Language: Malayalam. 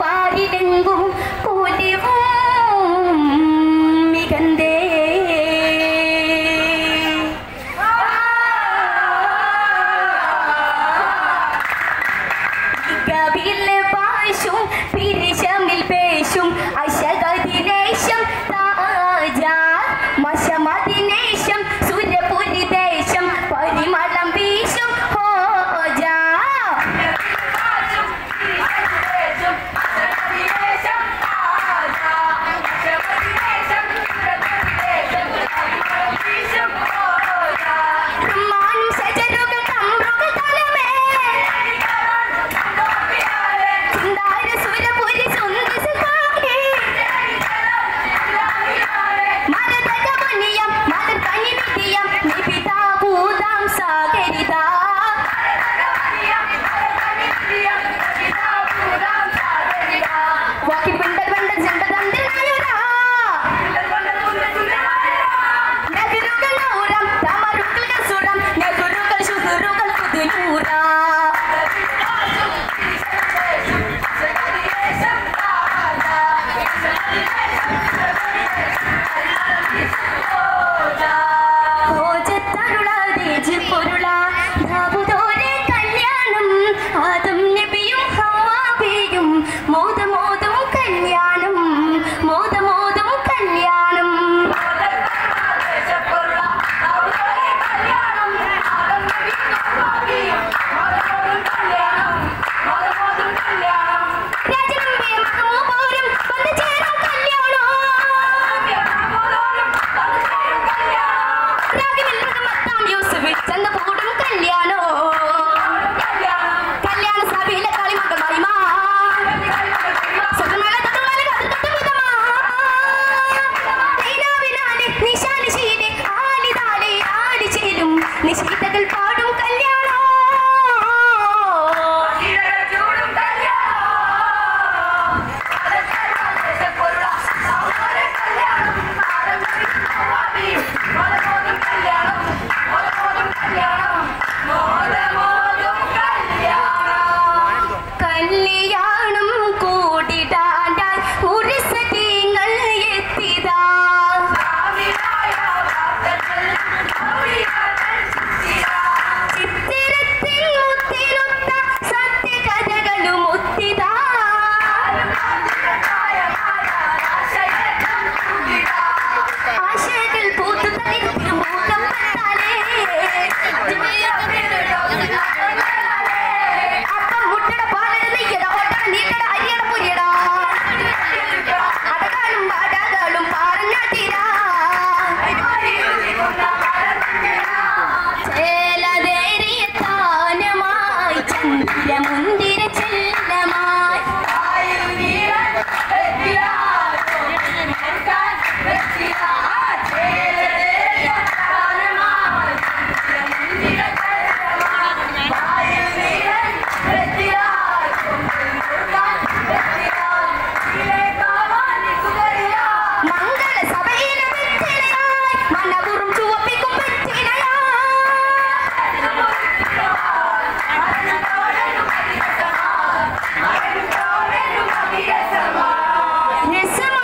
പാടിലെങ്കും പൂതിവും 皆様